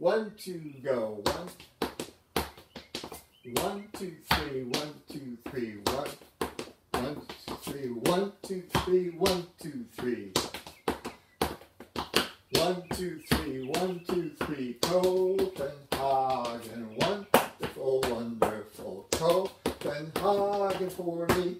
One, two, go. One, one, two, three. One, two, three. One, one, two, three. One, two, three. One, two, three. One, two, three. One, two, three. Copenhagen. Wonderful, wonderful. Copenhagen for me.